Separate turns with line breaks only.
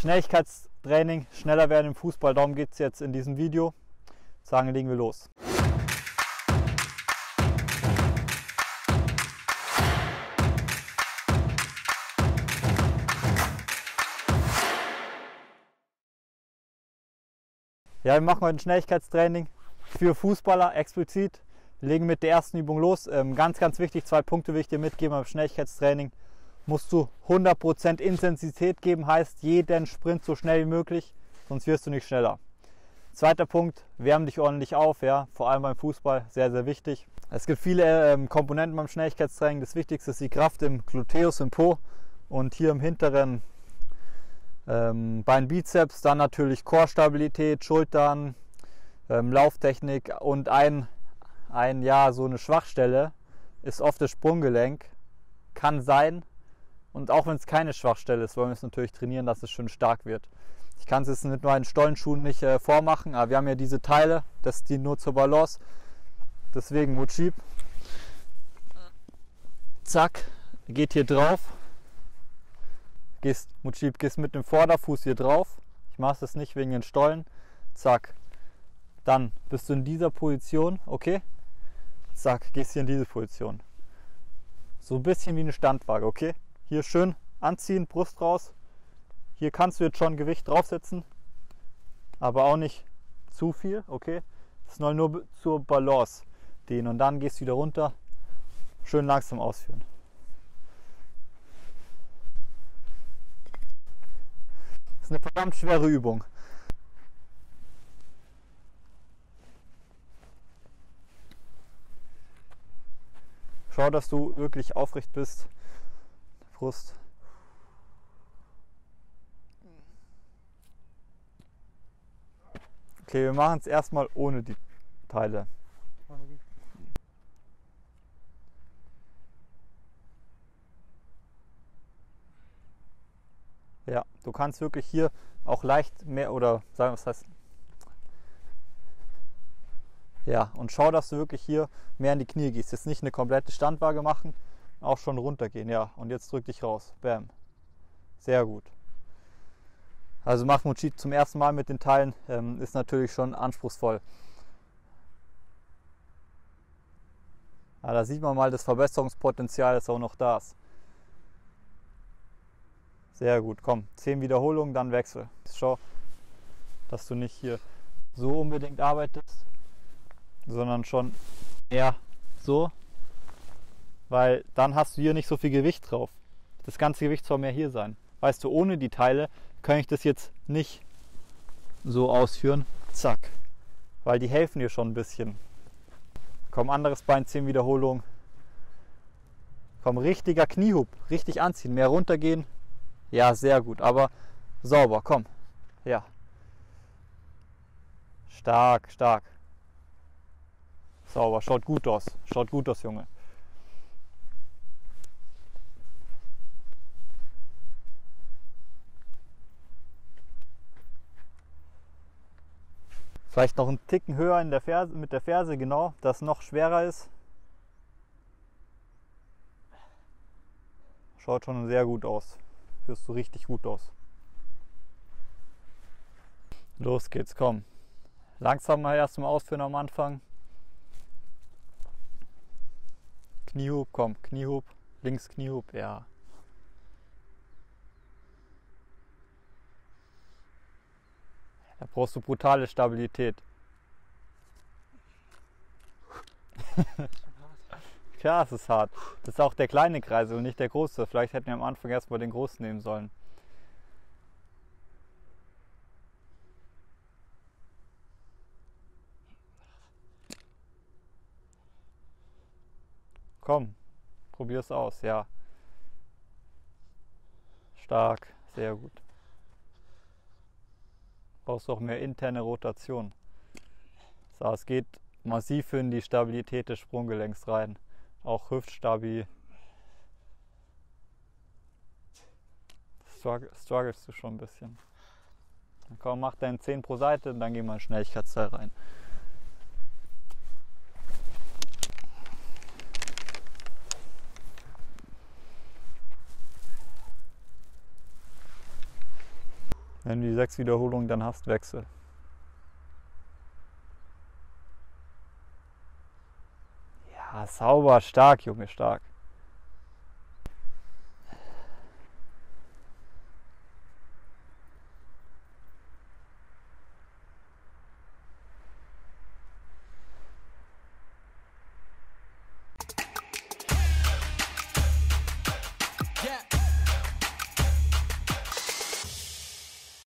Schnelligkeitstraining, schneller werden im Fußball, darum geht es jetzt in diesem Video. Sagen, legen wir los. Ja, wir machen heute ein Schnelligkeitstraining für Fußballer explizit. Wir legen mit der ersten Übung los. Ähm, ganz, ganz wichtig, zwei Punkte will ich dir mitgeben beim Schnelligkeitstraining. Musst du 100% Intensität geben, heißt jeden Sprint so schnell wie möglich, sonst wirst du nicht schneller. Zweiter Punkt, wärm dich ordentlich auf, ja, vor allem beim Fußball, sehr, sehr wichtig. Es gibt viele ähm, Komponenten beim Schnelligkeitstraining. Das Wichtigste ist die Kraft im Gluteus, im Po und hier im hinteren ähm, Beinbizeps, dann natürlich Chorstabilität, Schultern, ähm, Lauftechnik und ein, ein, ja, so eine Schwachstelle ist oft das Sprunggelenk. Kann sein. Und auch wenn es keine Schwachstelle ist, wollen wir es natürlich trainieren, dass es schön stark wird. Ich kann es jetzt mit meinen Stollenschuhen nicht äh, vormachen, aber wir haben ja diese Teile, das dient nur zur Balance. Deswegen Mutschib. Zack, geht hier drauf gehst, Mutschib, gehst mit dem Vorderfuß hier drauf. Ich mache das nicht wegen den Stollen. Zack. Dann bist du in dieser Position, okay? Zack, gehst hier in diese Position. So ein bisschen wie eine Standwaage, okay? Hier schön anziehen, Brust raus. Hier kannst du jetzt schon Gewicht draufsetzen, aber auch nicht zu viel, okay? Das ist nur zur Balance den und dann gehst du wieder runter, schön langsam ausführen. ist eine verdammt schwere Übung. Schau, dass du wirklich aufrecht bist. Brust. Okay, wir machen es erstmal ohne die Teile. Ja, du kannst wirklich hier auch leicht mehr oder sagen, was heißt. Ja, und schau, dass du wirklich hier mehr in die Knie gehst. Jetzt nicht eine komplette Standwaage machen, auch schon runtergehen. Ja, und jetzt drück dich raus. Bam. Sehr gut. Also mach Mochi zum ersten Mal mit den Teilen ähm, ist natürlich schon anspruchsvoll. Ja, da sieht man mal das Verbesserungspotenzial, das auch noch da ist. Sehr gut, komm, 10 Wiederholungen, dann Wechsel. Schau, dass du nicht hier so unbedingt arbeitest, sondern schon eher so, weil dann hast du hier nicht so viel Gewicht drauf. Das ganze Gewicht soll mehr hier sein. Weißt du, ohne die Teile kann ich das jetzt nicht so ausführen. Zack. Weil die helfen dir schon ein bisschen. Komm, anderes Bein, 10 Wiederholungen. Komm, richtiger Kniehub. Richtig anziehen. Mehr runtergehen. Ja, sehr gut, aber sauber, komm. Ja. Stark, stark. Sauber, schaut gut aus. Schaut gut aus, Junge. Vielleicht noch einen Ticken höher in der Ferse, mit der Ferse, genau, dass noch schwerer ist. Schaut schon sehr gut aus führst du richtig gut aus. Los geht's, komm. Langsam mal erst mal ausführen am Anfang. Kniehub, komm, Kniehub, links Kniehub, ja. Brauchst du brutale Stabilität. Klar, es ist hart. Das ist auch der kleine Kreisel und nicht der große. Vielleicht hätten wir am Anfang erstmal den großen nehmen sollen. Komm, probier es aus, ja. Stark, sehr gut. Brauchst auch mehr interne Rotation. So, es geht massiv in die Stabilität des Sprunggelenks rein auch Hüftstabi. Strugglest du schon ein bisschen. Komm, mach deinen 10 pro Seite und dann gehen wir in Schnelligkeitsteil rein. Wenn du die sechs Wiederholungen dann hast, wechsel. Ja, sauber, stark, Junge, stark.